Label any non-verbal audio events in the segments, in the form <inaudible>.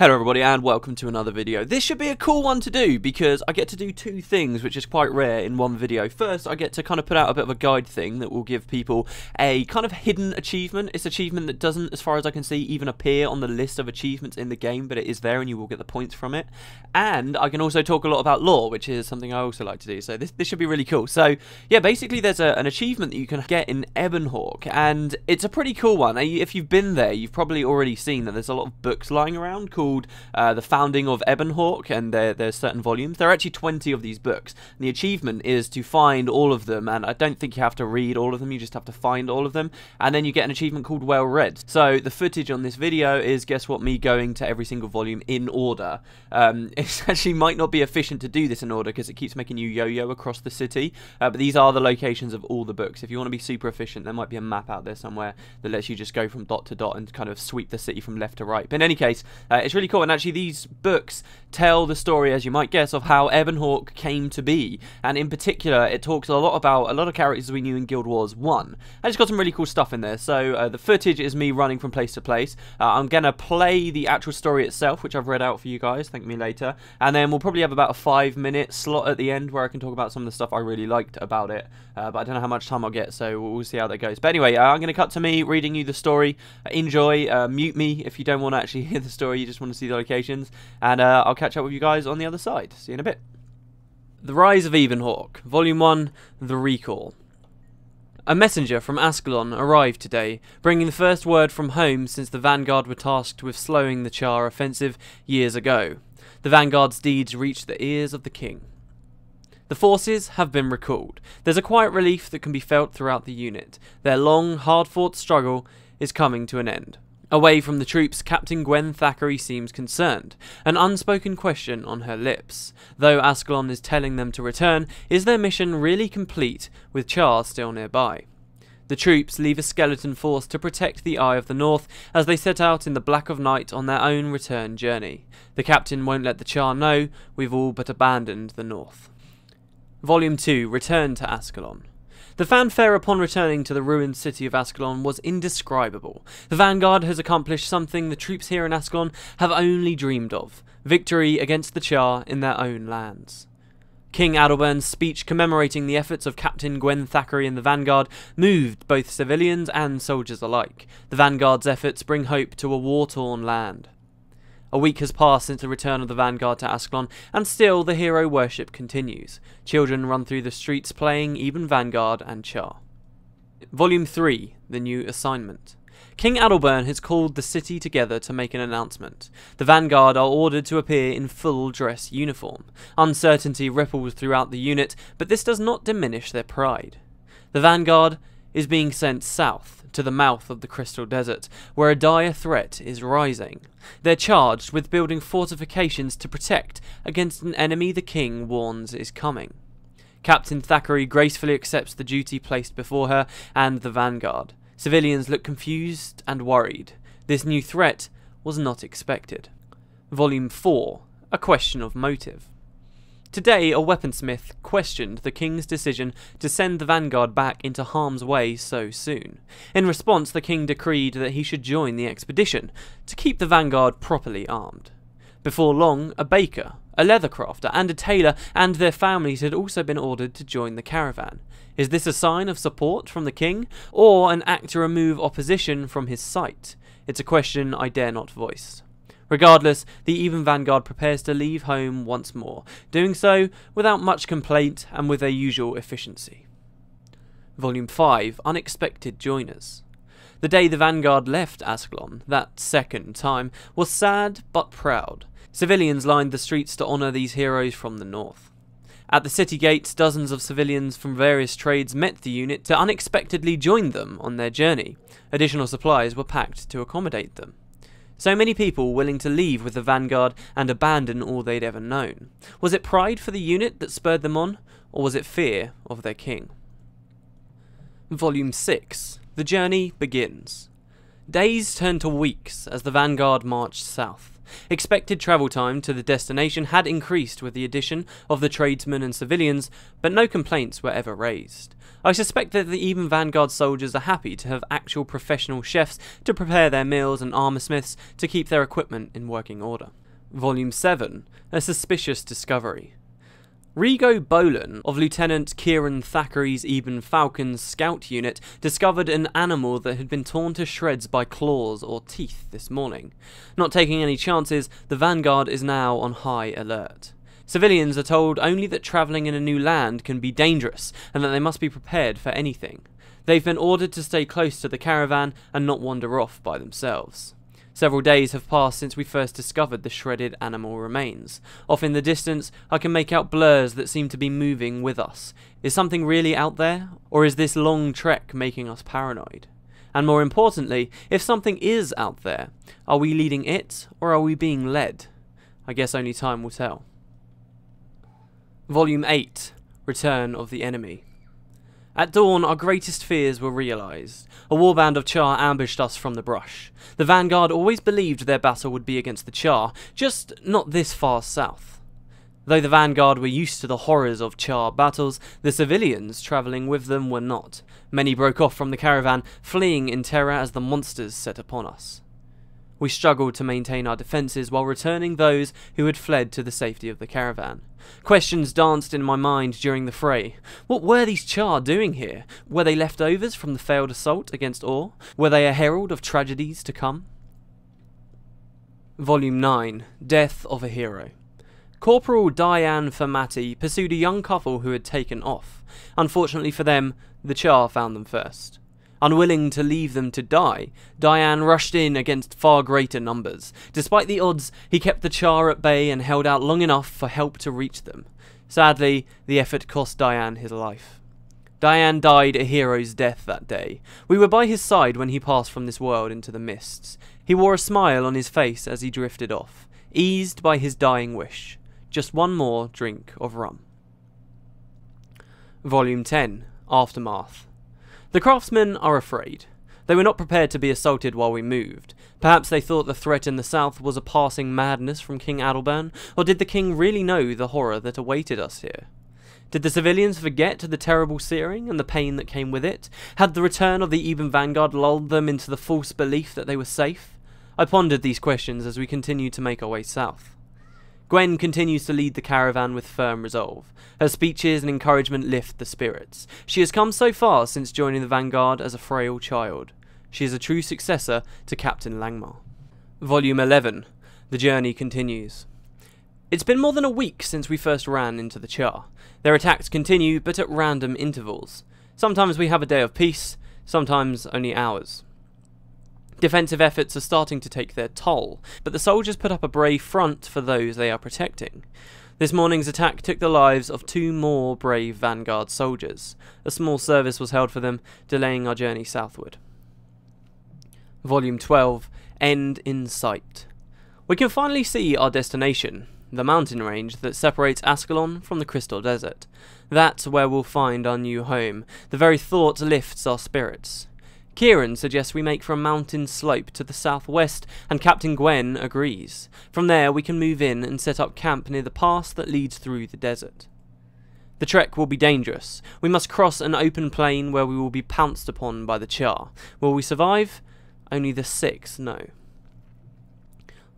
Hello everybody and welcome to another video. This should be a cool one to do because I get to do two things which is quite rare in one video. First I get to kind of put out a bit of a guide thing that will give people a kind of hidden achievement. It's achievement that doesn't as far as I can see even appear on the list of achievements in the game but it is there and you will get the points from it. And I can also talk a lot about lore which is something I also like to do so this, this should be really cool. So yeah basically there's a, an achievement that you can get in Ebonhawke and it's a pretty cool one. If you've been there you've probably already seen that there's a lot of books lying around called called uh, The Founding of Ebonhawke, and there, there's certain volumes. There are actually 20 of these books. And the achievement is to find all of them, and I don't think you have to read all of them, you just have to find all of them. And then you get an achievement called Well Read. So the footage on this video is, guess what, me going to every single volume in order. Um, <laughs> it actually might not be efficient to do this in order because it keeps making you yo-yo across the city, uh, but these are the locations of all the books. If you want to be super efficient, there might be a map out there somewhere that lets you just go from dot to dot and kind of sweep the city from left to right. But in any case, uh, it's really cool. And actually, these books tell the story, as you might guess, of how Ebonhawke came to be. And in particular, it talks a lot about a lot of characters we knew in Guild Wars 1. And it's got some really cool stuff in there. So uh, the footage is me running from place to place. Uh, I'm going to play the actual story itself, which I've read out for you guys. Thank me later. And then we'll probably have about a five minute slot at the end where I can talk about some of the stuff I really liked about it. Uh, but I don't know how much time I'll get, so we'll see how that goes. But anyway, uh, I'm going to cut to me reading you the story. enjoy. Uh, mute me if you don't want to actually <laughs> hear the story, you just want to see the locations. And uh, I'll catch up with you guys on the other side. See you in a bit. The Rise of Ebonhawke, Volume 1 The Recall. A messenger from Ascalon arrived today, bringing the first word from home since the Vanguard were tasked with slowing the Charr offensive years ago. The Vanguard's deeds reached the ears of the king. The forces have been recalled. There's a quiet relief that can be felt throughout the unit. Their long, hard fought struggle is coming to an end. Away from the troops, Captain Gwen Thackeray seems concerned, an unspoken question on her lips. Though Ascalon is telling them to return, is their mission really complete with Charr still nearby? The troops leave a skeleton force to protect the Eye of the North as they set out in the black of night on their own return journey. The captain won't let the Charr know we've all but abandoned the North. Volume 2 Return to Ascalon. The fanfare upon returning to the ruined city of Ascalon was indescribable. The Vanguard has accomplished something the troops here in Ascalon have only dreamed of victory against the Charr in their own lands. King Adalbern's speech commemorating the efforts of Captain Gwen Thackeray and the Vanguard moved both civilians and soldiers alike. The Vanguard's efforts bring hope to a war torn land. A week has passed since the return of the Vanguard to Ascalon, and still the hero worship continues. Children run through the streets playing Ebon Vanguard and Charr. Volume 3 The New Assignment. King Adalbern has called the city together to make an announcement. The Vanguard are ordered to appear in full dress uniform. Uncertainty ripples throughout the unit, but this does not diminish their pride. The Vanguard is being sent south to the mouth of the Crystal Desert, where a dire threat is rising. They're charged with building fortifications to protect against an enemy the king warns is coming. Captain Thackeray gracefully accepts the duty placed before her and the vanguard. Civilians look confused and worried. This new threat was not expected. Volume 4 A Question of Motive. Today, a weaponsmith questioned the king's decision to send the vanguard back into harm's way so soon. In response, the king decreed that he should join the expedition to keep the vanguard properly armed. Before long, a baker, a leather crafter, and a tailor and their families had also been ordered to join the caravan. Is this a sign of support from the king, or an act to remove opposition from his sight? It's a question I dare not voice. Regardless, the Ebon Vanguard prepares to leave home once more, doing so without much complaint and with their usual efficiency. Volume 5 Unexpected Joiners. The day the Vanguard left Ascalon, that second time, was sad but proud. Civilians lined the streets to honour these heroes from the north. At the city gates, dozens of civilians from various trades met the unit to unexpectedly join them on their journey. Additional supplies were packed to accommodate them. So many people willing to leave with the Vanguard and abandon all they'd ever known. Was it pride for the unit that spurred them on, or was it fear of their king? Volume 6 The Journey Begins. Days turned to weeks as the Vanguard marched south. Expected travel time to the destination had increased with the addition of the tradesmen and civilians, but no complaints were ever raised. I suspect that the Ebon Vanguard soldiers are happy to have actual professional chefs to prepare their meals and armor smiths to keep their equipment in working order. Volume 7 A Suspicious Discovery. Rigo Bolan of Lieutenant Kieran Thackeray's Ebon Falcon's scout unit discovered an animal that had been torn to shreds by claws or teeth this morning. Not taking any chances, the Vanguard is now on high alert. Civilians are told only that travelling in a new land can be dangerous and that they must be prepared for anything. They've been ordered to stay close to the caravan and not wander off by themselves. Several days have passed since we first discovered the shredded animal remains. Off in the distance, I can make out blurs that seem to be moving with us. Is something really out there? Or is this long trek making us paranoid? And more importantly, if something is out there, are we leading it or are we being led? I guess only time will tell. Volume 8 Return of the Enemy. At dawn, our greatest fears were realised. A warband of Charr ambushed us from the brush. The vanguard always believed their battle would be against the Charr, just not this far south. Though the vanguard were used to the horrors of Charr battles, the civilians travelling with them were not. Many broke off from the caravan, fleeing in terror as the monsters set upon us. We struggled to maintain our defences while returning those who had fled to the safety of the caravan. Questions danced in my mind during the fray. What were these Charr doing here? Were they leftovers from the failed assault against Orr? Were they a herald of tragedies to come? Volume 9 Death of a Hero. Corporal Diane Fermati pursued a young couple who had taken off. Unfortunately for them, the Charr found them first. Unwilling to leave them to die, Diane rushed in against far greater numbers. Despite the odds, he kept the Charr at bay and held out long enough for help to reach them. Sadly, the effort cost Diane his life. Diane died a hero's death that day. We were by his side when he passed from this world into the mists. He wore a smile on his face as he drifted off, eased by his dying wish. Just one more drink of rum. Volume 10 Aftermath the craftsmen are afraid. They were not prepared to be assaulted while we moved. Perhaps they thought the threat in the south was a passing madness from King Adalbern, or did the king really know the horror that awaited us here? Did the civilians forget the terrible searing and the pain that came with it? Had the return of the Ebon Vanguard lulled them into the false belief that they were safe? I pondered these questions as we continued to make our way south. Gwen continues to lead the caravan with firm resolve. Her speeches and encouragement lift the spirits. She has come so far since joining the vanguard as a frail child. She is a true successor to Captain Langmar. Volume 11 The Journey Continues. It's been more than a week since we first ran into the Charr. Their attacks continue, but at random intervals. Sometimes we have a day of peace, sometimes only hours. Defensive efforts are starting to take their toll, but the soldiers put up a brave front for those they are protecting. This morning's attack took the lives of two more brave Vanguard soldiers. A small service was held for them, delaying our journey southward. Volume 12 End in Sight. We can finally see our destination, the mountain range that separates Ascalon from the Crystal Desert. That's where we'll find our new home. The very thought lifts our spirits. Kieran suggests we make for a mountain slope to the southwest, and Captain Gwen agrees. From there, we can move in and set up camp near the pass that leads through the desert. The trek will be dangerous. We must cross an open plain where we will be pounced upon by the Charr. Will we survive? Only the six know.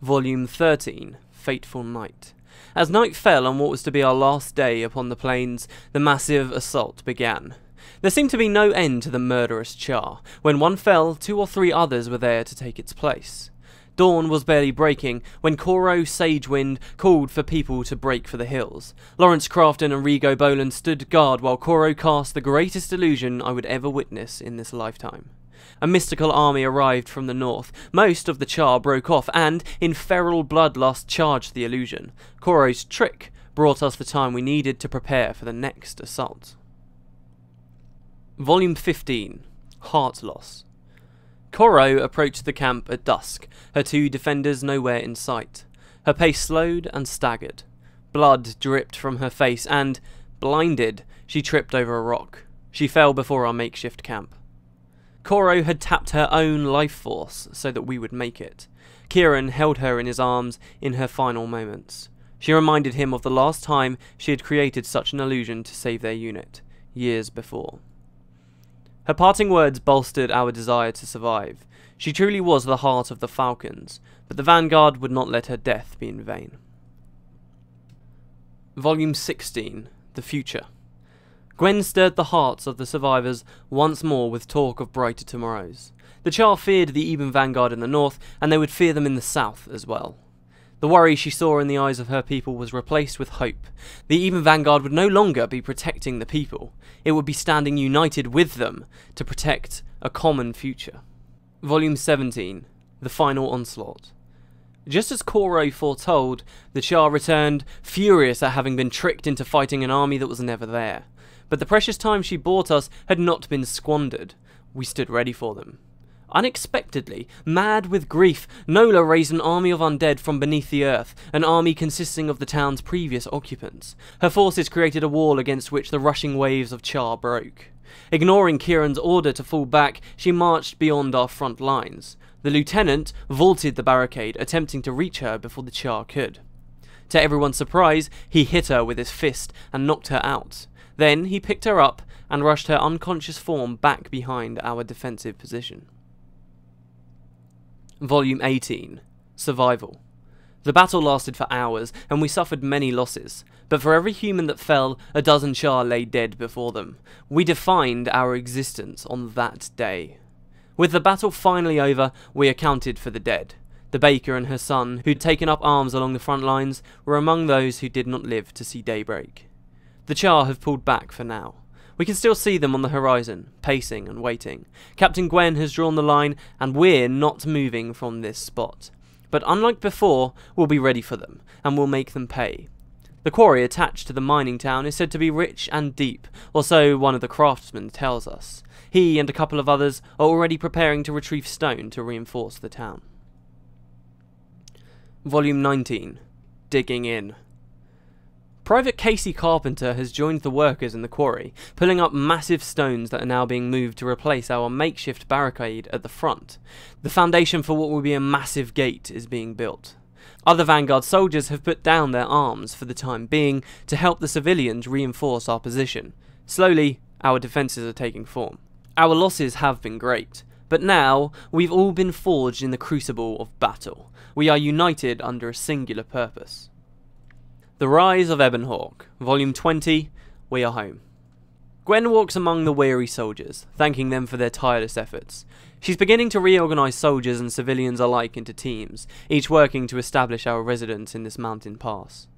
Volume 13 Fateful Night. As night fell on what was to be our last day upon the plains, the massive assault began. There seemed to be no end to the murderous Charr. When one fell, two or three others were there to take its place. Dawn was barely breaking when Coro Sagewind called for people to break for the hills. Lawrence Crafton and Rigo Boland stood guard while Coro cast the greatest illusion I would ever witness in this lifetime. A mystical army arrived from the north. Most of the Charr broke off and, in feral bloodlust, charged the illusion. Coro's trick brought us the time we needed to prepare for the next assault. Volume 15 Heart Loss. Coro approached the camp at dusk, her two defenders nowhere in sight. Her pace slowed and staggered. Blood dripped from her face, and, blinded, she tripped over a rock. She fell before our makeshift camp. Coro had tapped her own life force so that we would make it. Kieran held her in his arms in her final moments. She reminded him of the last time she had created such an illusion to save their unit, years before. Her parting words bolstered our desire to survive. She truly was the heart of the Falcons, but the Vanguard would not let her death be in vain. Volume 16 The Future Gwen stirred the hearts of the survivors once more with talk of brighter tomorrows. The Charr feared the Ebon Vanguard in the north, and they would fear them in the south as well. The worry she saw in the eyes of her people was replaced with hope. The Ebon Vanguard would no longer be protecting the people, it would be standing united with them to protect a common future. Volume 17 The Final Onslaught. Just as Koro foretold, the Charr returned, furious at having been tricked into fighting an army that was never there. But the precious time she bought us had not been squandered. We stood ready for them. Unexpectedly, mad with grief, Nola raised an army of undead from beneath the earth, an army consisting of the town's previous occupants. Her forces created a wall against which the rushing waves of Charr broke. Ignoring Kieran's order to fall back, she marched beyond our front lines. The lieutenant vaulted the barricade, attempting to reach her before the Charr could. To everyone's surprise, he hit her with his fist and knocked her out. Then he picked her up and rushed her unconscious form back behind our defensive position. Volume 18 Survival. The battle lasted for hours, and we suffered many losses, but for every human that fell, a dozen Charr lay dead before them. We defined our existence on that day. With the battle finally over, we accounted for the dead. The baker and her son, who'd taken up arms along the front lines, were among those who did not live to see daybreak. The Charr have pulled back for now. We can still see them on the horizon, pacing and waiting. Captain Gwen has drawn the line, and we're not moving from this spot. But unlike before, we'll be ready for them, and we'll make them pay. The quarry attached to the mining town is said to be rich and deep, or so one of the craftsmen tells us. He and a couple of others are already preparing to retrieve stone to reinforce the town. Volume 19 Digging In Private Casey Carpenter has joined the workers in the quarry, pulling up massive stones that are now being moved to replace our makeshift barricade at the front. The foundation for what will be a massive gate is being built. Other Vanguard soldiers have put down their arms for the time being to help the civilians reinforce our position. Slowly, our defences are taking form. Our losses have been great, but now we've all been forged in the crucible of battle. We are united under a singular purpose. The Rise of Ebonhawke, Volume 20 We Are Home. Gwen walks among the weary soldiers, thanking them for their tireless efforts. She's beginning to reorganize soldiers and civilians alike into teams, each working to establish our residence in this mountain pass.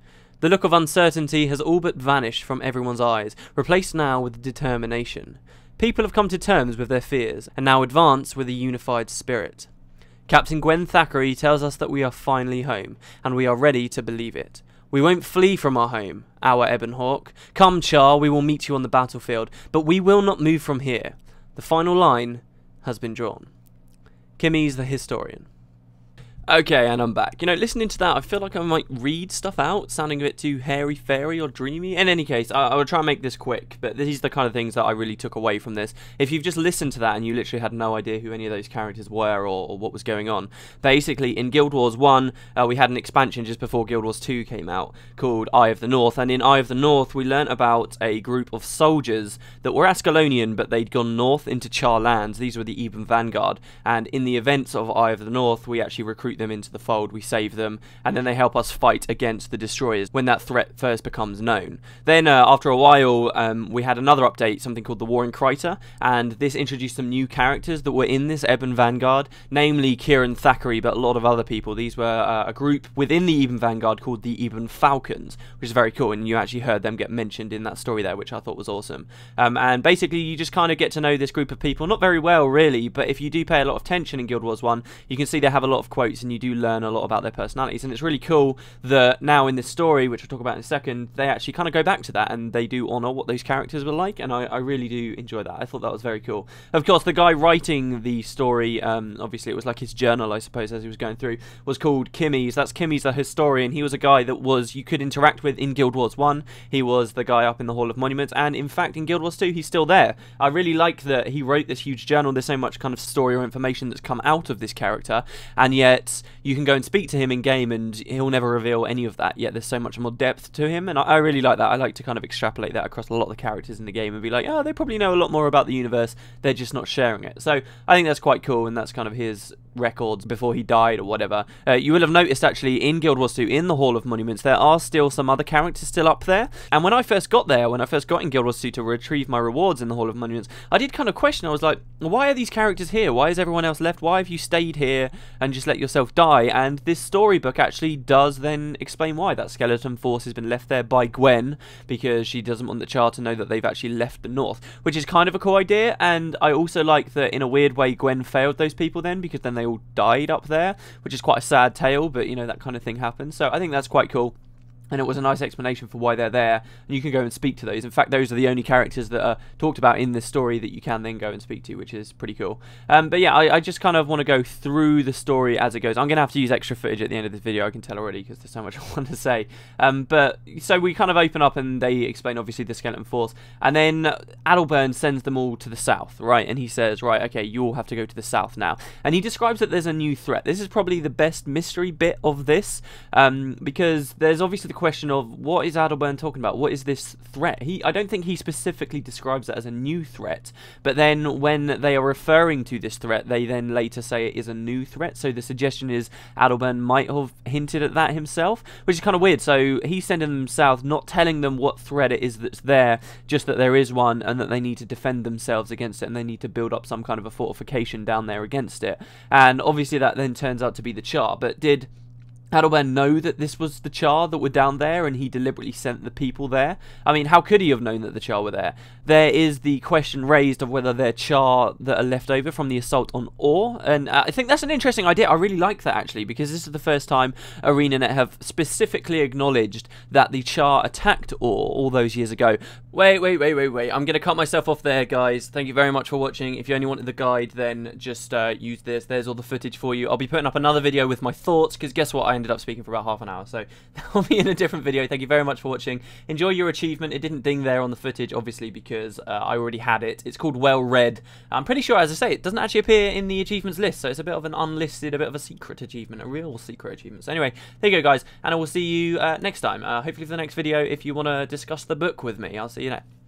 The look of uncertainty has all but vanished from everyone's eyes, replaced now with determination. People have come to terms with their fears, and now advance with a unified spirit. Captain Gwen Thackeray tells us that we are finally home, and we are ready to believe it. We won't flee from our home, our Ebonhawke. Come, Charr, we will meet you on the battlefield, but we will not move from here. The final line has been drawn. Kimmes the historian. Okay, and I'm back. You know, listening to that, I feel like I might read stuff out, sounding a bit too hairy, fairy, or dreamy. In any case, I, I will try and make this quick, but these are the kind of things that I really took away from this. If you've just listened to that and you literally had no idea who any of those characters were or, or what was going on, basically, in Guild Wars 1, uh, we had an expansion just before Guild Wars 2 came out called Eye of the North, and in Eye of the North, we learnt about a group of soldiers that were Ascalonian, but they'd gone north into Charr lands. These were the Ebon Vanguard, and in the events of Eye of the North, we actually recruit recruit them into the fold, we save them, and then they help us fight against the destroyers when that threat first becomes known. Then, uh, after a while, um, we had another update, something called the War in Kryta, and this introduced some new characters that were in this Ebon Vanguard, namely Kieran Thackeray, but a lot of other people. These were uh, a group within the Ebon Vanguard called the Ebon Falcons, which is very cool, and you actually heard them get mentioned in that story there, which I thought was awesome. Um, and basically, you just kind of get to know this group of people, not very well, really, but if you do pay a lot of attention in Guild Wars 1, you can see they have a lot of quotes and you do learn a lot about their personalities. And it's really cool that now in this story, which we'll talk about in a second, they actually kind of go back to that and they do honour what those characters were like. And I, I, really do enjoy that. I thought that was very cool. Of course, the guy writing the story, um, obviously it was like his journal, I suppose, as he was going through, was called Kimmes. That's Kimmes the historian. He was a guy that was you could interact with in Guild Wars 1. He was the guy up in the Hall of Monuments. And in fact, in Guild Wars 2, he's still there. I really like that he wrote this huge journal. There's so much kind of story or information that's come out of this character. And yet, yes, you can go and speak to him in game, and he'll never reveal any of that. Yet there's so much more depth to him, and I, I really like that. I like to kind of extrapolate that across a lot of the characters in the game and be like, oh, they probably know a lot more about the universe. They're just not sharing it. So I think that's quite cool, and that's kind of his records before he died or whatever. Uh, you will have noticed actually in Guild Wars 2, in the Hall of Monuments, there are still some other characters still up there. And when I first got there, when I first got in Guild Wars 2 to retrieve my rewards in the Hall of Monuments, I did kind of question. I was like, why are these characters here? Why is everyone else left? Why have you stayed here and just let yourself die? And this storybook actually does then explain why that skeleton force has been left there by Gwen because she doesn't want the child to know that they've actually left the North, which is kind of a cool idea. And I also like that in a weird way, Gwen failed those people then because then they all died up there, which is quite a sad tale, but you know, that kind of thing happens. So I think that's quite cool and it was a nice explanation for why they're there and you can go and speak to those. In fact those are the only characters that are talked about in this story that you can then go and speak to which is pretty cool. Um, but yeah I, I, just kind of want to go through the story as it goes. I'm gonna have to use extra footage at the end of this video i can tell already because there's so much <laughs> i want to say. Um, but so we kind of open up and they explain obviously the skeleton force and then adalbern sends them all to the south right? And he says right okay you all have to go to the south now. And he describes that there's a new threat. This is probably the best mystery bit of this um, because there's obviously the question of what is Adalbern talking about? What is this threat? He, I don't think he specifically describes it as a new threat, but then when they are referring to this threat, they then later say it is a new threat. So the suggestion is Adalbern might have hinted at that himself, which is kind of weird. So he's sending them south, not telling them what threat it is that's there, just that there is one and that they need to defend themselves against it and they need to build up some kind of a fortification down there against it. And obviously that then turns out to be the Charr. But did Adalbern know that this was the Charr that were down there and he deliberately sent the people there? I mean, how could he have known that the Charr were there? There is the question raised of whether they're Charr that are left over from the assault on Orr, and uh, I think that's an interesting idea. I really like that actually because this is the first time ArenaNet have specifically acknowledged that the Charr attacked Orr all those years ago. Wait, wait, wait, wait, wait. I'm going to cut myself off there, guys. Thank you very much for watching. If you only wanted the guide, then just uh, use this. There's all the footage for you. I'll be putting up another video with my thoughts because guess what? I ended up speaking for about half an hour, so <laughs> that'll be in a different video. Thank you very much for watching. Enjoy your achievement. It didn't ding there on the footage, obviously, because uh, I already had it. It's called Well Read. I'm pretty sure, as I say, it doesn't actually appear in the achievements list, so it's a bit of an unlisted, a bit of a secret achievement, a real secret achievement. So anyway, there you go, guys, and I will see you uh, next time. Uh, hopefully for the next video, if you want to discuss the book with me, I'll see you next.